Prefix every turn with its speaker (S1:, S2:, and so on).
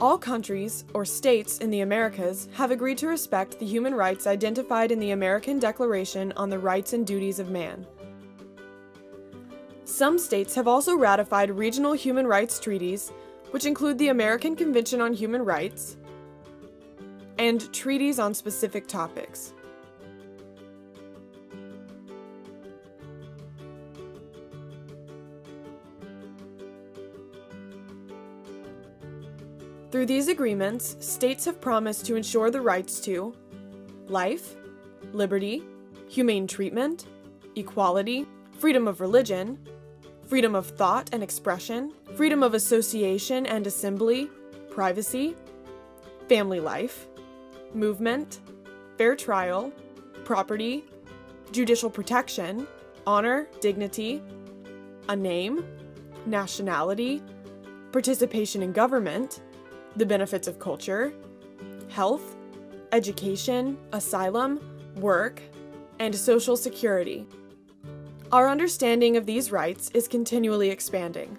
S1: All countries, or states, in the Americas have agreed to respect the human rights identified in the American Declaration on the Rights and Duties of Man. Some states have also ratified regional human rights treaties, which include the American Convention on Human Rights and treaties on specific topics. Through these agreements, states have promised to ensure the rights to life, liberty, humane treatment, equality, freedom of religion, freedom of thought and expression, freedom of association and assembly, privacy, family life, movement, fair trial, property, judicial protection, honor, dignity, a name, nationality, participation in government, the benefits of culture, health, education, asylum, work, and social security. Our understanding of these rights is continually expanding.